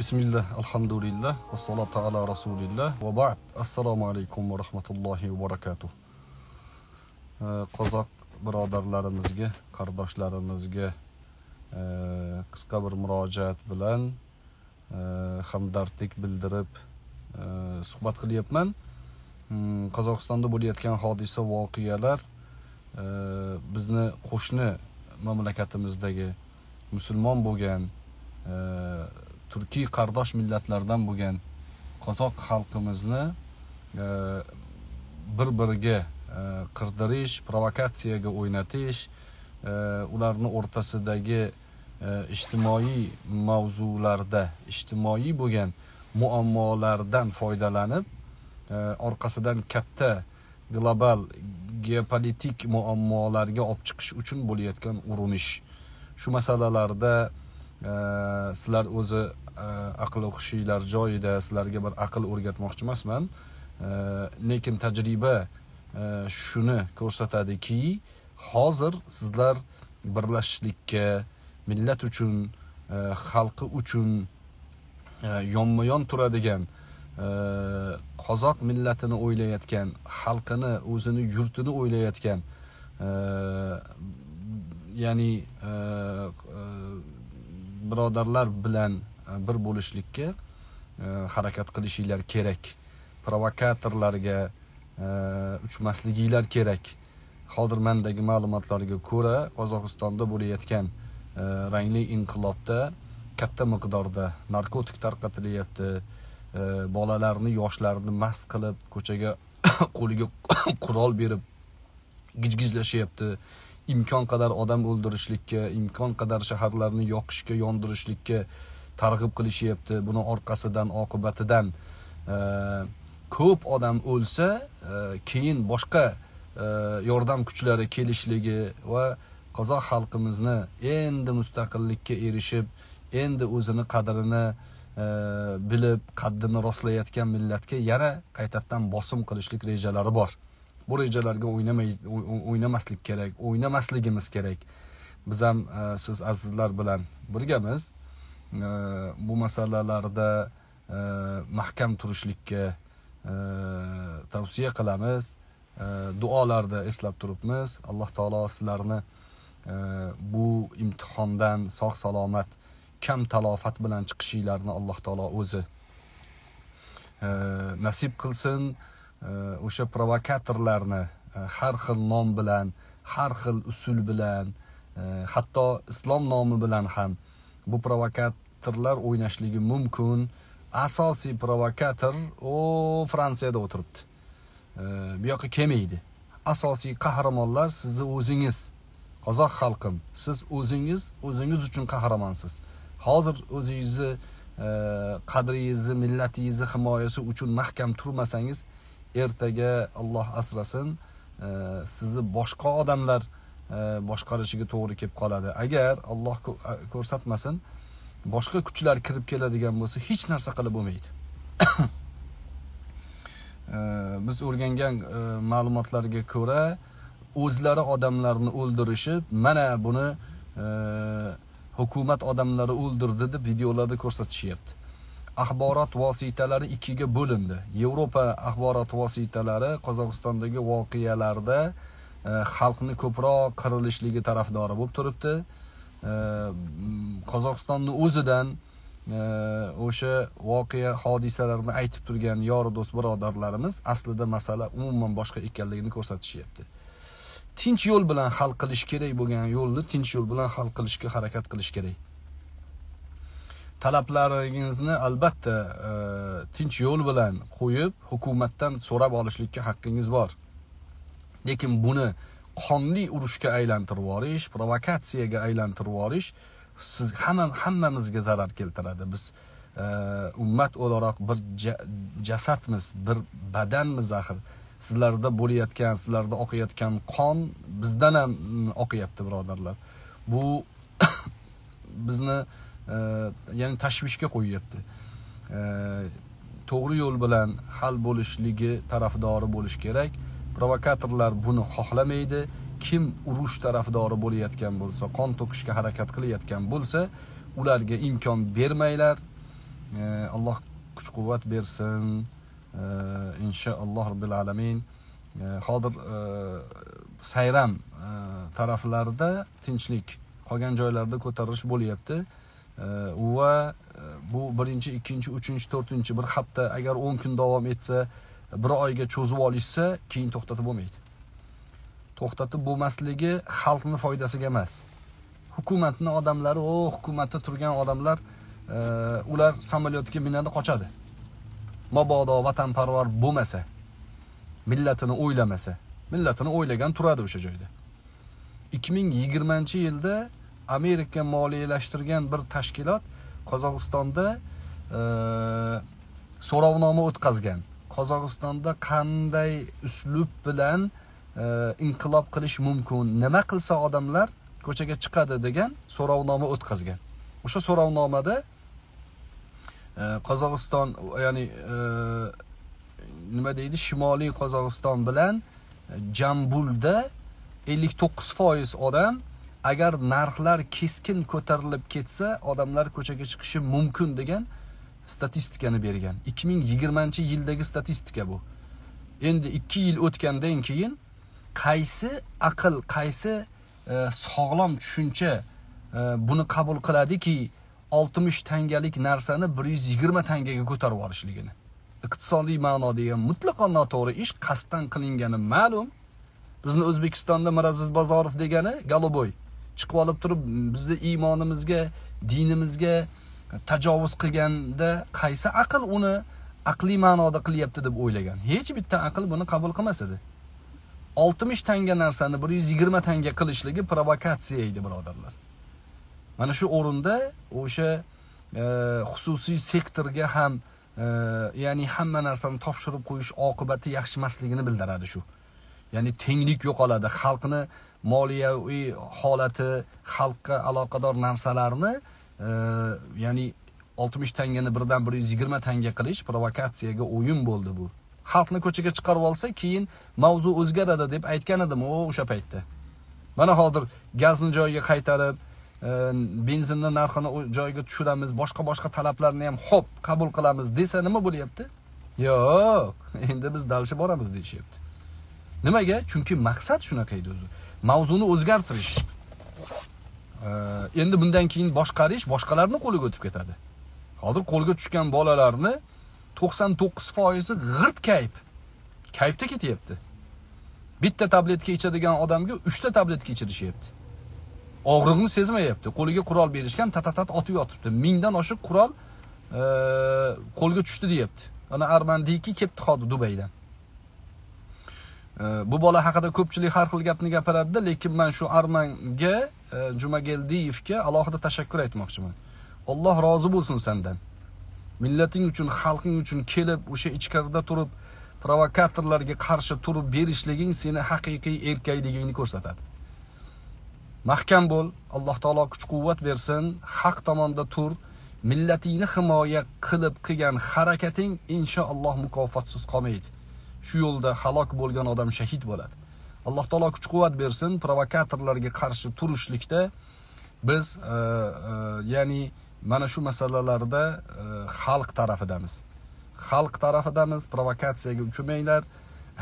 bismillah alhamdulillah vassalotu ala rasulillah. Va ba'd. Assalomu alaykum va rahmatullohi va barakatuh. Qozoq birodarlarimizga qardoshlarimizga qisqa bir murojaat bilan hamdardlik bildirib suhbat qilyapman. Hmm, Qozog'istonda bo'layotgan hodisa voqealar bizni qo'shni mamlakatimizdagi musulmon bo'lgan turkiy qardosh millatlardan bo'lgan qozoq xalqimizni e, bir biriga e, qirdirish provokatsiyaga o'ynatish e, ularni o'rtasidagi ijtimoiy mavzularda ijtimoiy bo'lgan muammolardan foydalanib orqasidan katta global geopolitik muammolarga olib chiqish uchun bo'layotgan urinish. Shu masalalarda sizlar o'zi e, aql o'qishinglar joyida sizlarga bir aql o'rgatmoqchi emasman lekin tajriba e, shuni ko'rsatadiki hozir sizlar birlashishlikka millat uchun e, xalqi uchun yonma yon turadigan qozoq millatini o'ylayotgan xalqini o'zini yurtini o'ylayotgan ya'ni birodarlar bilan e, bir bo'lishlikka e, harakat qilishinglar kerak. Provokatorlarga e, uchmasliginglar kerak. Hozir mandagi ma'lumotlarga ko'ra qozog'istonda bo'layotgan rangli inqilobda katta miqdorda narkotik tarqatilyapti. Bolalarni yoshlarni mast qilib ko'chaga qo'liga qurol berib gijgizlashyapti imkon qadar odam o'ldirishlikka imkon qadar shaharlarni yoqishga yondirishlikka targ'ib qilishyapti. Buni orqasidan oqibatidan e, ko'p odam o'lsa e, keyin boshqa e, yordam kuchlari kelishligi va qozoq xalqimizni endi mustaqillikka erishib endi o'zini qadrini bilib qaddini rostlayotgan millatga yana qaytadan bosim qilishlik rejalari bor. Bu rejalarga o'ynamay o'ynamaslik kerak o'ynamasligimiz kerak. Biz ham e, siz azizlar bilan birgamiz. E, bu masalalarda e, mahkam turishlikka tavsiya qilamiz. Duolarda eslab turibmiz. Alloh taolo sizlarni bu imtihondan sog' salomat kam talofat bilan chiqishinglarni alloh taolo o'zi nasib qilsin. O'sha provokatorlarni e, har xil nom bilan har xil usul bilan e, hatto islom nomi bilan ham bu provokatorlar o'ynashligi mumkin. Asosiy provokator u fransiyada o'tiribdi. Bu yoqqa kelmaydi. Asosiy qahramonlar sizni o'zingiz qozoq xalqim siz o'zingiz o'zingiz uchun qahramonsiz. Hozir o'zingizni e, qadringizni millatingizni himoyasi uchun mahkam turmasangiz ertaga Alloh asrasin e, sizni boshqa odamlar e, boshqarishiga to'g'ri kelib qoladi. Agar Alloh e, ko'rsatmasin boshqa kuchlar kirib keladigan bo'lsa hech narsa qilib bo'lmaydi. Biz o'rgangan ma'lumotlarga ko'ra o'zlari odamlarni o'ldirishib mana buni hukumat odamlari o'ldirdi deb videolarda ko'rsatishyapti. Axborot vositalari ikkiga bo'lindi. Yevropa axborot vositalari qozog'istondagi voqealarda e, xalqni ko'proq qirilishligi tarafdori bo'lib turibdi. E, Qozog'istonni o'zidan e, o'sha voqea hodisalarni aytib turgan yori do'st birodarlarimiz aslida masala umuman boshqa ekanligini ko'rsatishyapti. Tinch yo'l bilan hal qilish kerak bo'lgan yo'lni tinch yo'l bilan hal qilishga harakat qilish kerak. Talablaringizni albatta e, tinch yo'l bilan qo'yib hukumatdan so'rab olishlikka haqqingiz bor. Lekin buni qonli urushga aylantirib yuborish provokatsiyaga aylantirib yuborish siz hamma hammamizga zarar keltiradi. Biz e, ummat o'laroq bir jasadmiz bir badanmiz axir. Sizlarda bo'layotgan sizlarda oqayotgan qon bizdan ham oqyapti birodarlar. Bu bizni ya'ni tashvishga qo'yyapti. To'g'ri yo'l bilan hal bo'lishligi tarafdori bo'lish kerak. Provokatorlar buni xohlamaydi. Kim urush tarafdori bo'layotgan bo'lsa qon to'kishga harakat qilayotgan bo'lsa ularga imkon bermanglar. Alloh kuch quvvat bersin inshaalloh robbil alamin. Hozir e, sayram e, taraflarida tinchlik qolgan joylarda ko'tarilish bo'lyapti. Va e, bu birinchi ikkinchi uchinchi to'rtinchi bir hafta agar o'n kun davom etsa bir oyga cho'zib olishsa keyin to'xtatib bo'lmaydi. To'xtatib bo'lmasligi xalqni foydasiga emas. Hukumatni odamlari o hukumatda turgan odamlar e, ular samolyotga minadi qochadi. Mabodo vatanparvar bo'lmasa millatini o'ylamasa millatini o'ylagan turadi o'sha joyda. 2020 yilda amerika moliyalashtirgan bir tashkilot qozog'istonda e, so'rovnoma o'tkazgan. Qozog'istonda qanday uslub bilan e, inqilob qilish mumkin nima qilsa odamlar ko'chaga chiqadi degan so'rovnoma o'tkazgan. O'sha so'rovnomada e, qozog'iston ya'ni e, nima deydi shimoliy qozog'iston bilan e, jambulda 59 foiz odam agar narxlar keskin ko'tarilib ketsa odamlar ko'chaga chiqishi mumkin degan statistikani bergan. 2020 yildagi statistika bu. Endi 2 yil o'tgandan keyin qaysi aql qaysi e, sog'lom tushuncha e, buni qabul qiladiki 60 tangalik narsani 120 tangaga ko'tarib yuborishligini iqtisodiy ma'noda ham mutlaqo noto'g'ri ish qasddan qilingani ma'lum. Bizni o'zbekistonda miraziz bozorov degani galoboy. Chiqib olib turib bizni iymonimizga dinimizga tajovuz qilganda qaysi aql uni aqliy ma'noda qilyapti deb o'ylagan? Hech bitta aql buni qabul qilmas edi. Oltmish tanga narsani bir yuz yigirma tanga qilishligi provokatsiya edi birodarlar. Mana shu o'rinda o'sha e, xususiy sektorga ham e, ya'ni hamma narsani topshirib qo'yish oqibati yaxshi emasligini bildiradi shu. Ya'ni tenglik yo'qoladi. Xalqni moliyaviy holati xalqqa aloqador narsalarni e, ya'ni 60 tangani birdan 120 tanga qilish provokatsiyaga o'yin bo'ldi bu. Xalqni ko'chaga chiqarib olsa keyin mavzu o'zgaradi deb aytgan edim o'sha paytda. Mana hozir gazni joyiga qaytarib e, benzinni narxini joyiga tushiramiz boshqa boshqa talablarni ham xo'p qabul qilamiz desa nima bo'lyapti? Yo'q endi biz дальше boramiz deyishyapti. Nimaga? Chunki maqsad shunaqa edi o'zi. Mavzuni o'zgartirish. Endi bundan keyin boshqarish boshqalarni qo'liga o'tib ketadi. Hozir qo'lga tushgan bolalarni 99 foizi g'irt kayf kayfda ketyapti. Bitta tabletka ichadigan odamga 3 ta tabletka ichirishyapti. Og'riqni sezmayapti. Qo'liga qurol berishgan tatatat otib yotibdi. Mingdan oshiq qurol qo'lga tushdi deyapti. Ana armandiki kelibdi hozir dubaydan. Bu bola haqida ko'pchilik har xil gapni gapiradida lekin man shu armanga e, jumageldiyevga alohida tashakkur aytmoqchiman. Alloh rozi bo'lsin sendan. Millating uchun xalqing uchun kelib o'sha ichkarida turib provokatorlarga qarshi turib berishliging seni haqiqiy erkakligingni ko'rsatadi. Mahkam bo'l alloh taolo kuch quvvat bersin haq tomonda tur millatingni himoya qilib qilgan harakating inshaalloh mukofotsiz qolmaydi. Shu yo'lda halok bo'lgan odam shahid bo'ladi. Alloh taolo kuch quvvat bersin provokatorlarga qarshi turishlikda biz e, e, ya'ni mana shu masalalarda e, xalq tarafidamiz. Xalq tarafidamiz provokatsiyaga uchmanglar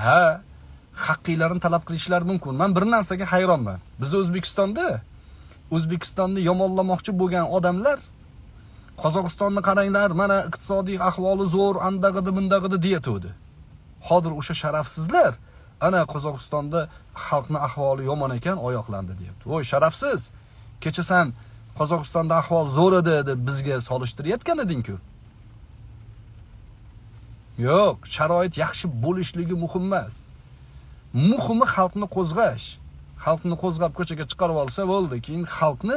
ha haqqinglarni talab qilishlari mumkin. Man bir narsaga hayronman. Biz o'zbekistonda o'zbekistonni yomonlamoqchi bo'lgan odamlar qozog'istonni qaranglar mana iqtisodiy ahvoli zo'r andag'idi bundag'idi deyatuvdi hozir o'sha sharafsizlar ana qozog'istonda xalqni ahvoli yomon ekan oyoqlandi deyapti. Voy sharafsiz. Kecha san qozog'istonda ahvol zo'r edi deb bizga solishtirayotgan edingku. Yo'q sharoit yaxshi bo'lishligi muhim emas. Muhimi xalqni qo'zg'ash. Xalqni qo'zg'ab ko'chaga chiqarib olsa bo'ldi keyin xalqni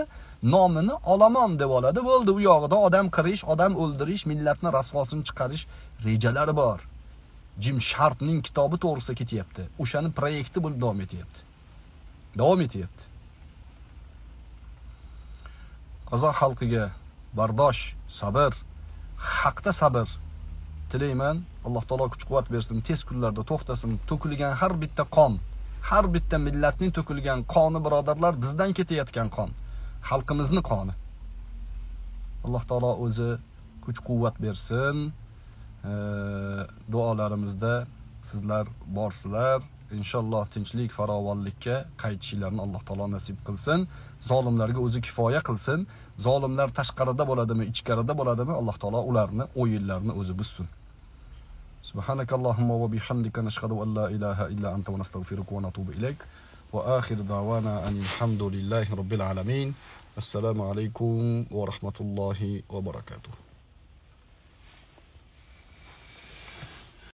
nomini olomon deb oladi bo'ldi. U yog'ida odam qirish odam o'ldirish millatni rasvosini chiqarish rejalari bor. Jim shartning kitobi to'g'risida ketyapti. O'shani proyekti bo'lib davom etyapti. Davom etyapti. Qozoq xalqiga bardosh sabr haqda sabr tilayman. Alloh taolo kuch quvvat bersin tez kunlarda to'xtasin. To'kilgan har bitta qon har bitta millatning to'kilgan qoni birodarlar bizdan ketayotgan qon. Xalqimizni qoni. Alloh taolo o'zi kuch quvvat bersin. duolarimizda sizlar borsizlar inshaalloh tinchlik farovonlikka qaytishinglarni alloh taolo nasib qilsin zolimlarga o'zi kifoya qilsin zolimlar tashqarida bo'ladimi ichkarida bo'ladimi alloh taolo ularni o'yinlarini o'zi buzsin سبحانك اللهم وبحمدك نشهد أن لا إله إلا أنت ونستغفرك ونتوب إليك وآخر دعوانا أن الحمد لله رب العالمين السلام عليكم ورحمة الله وبركاته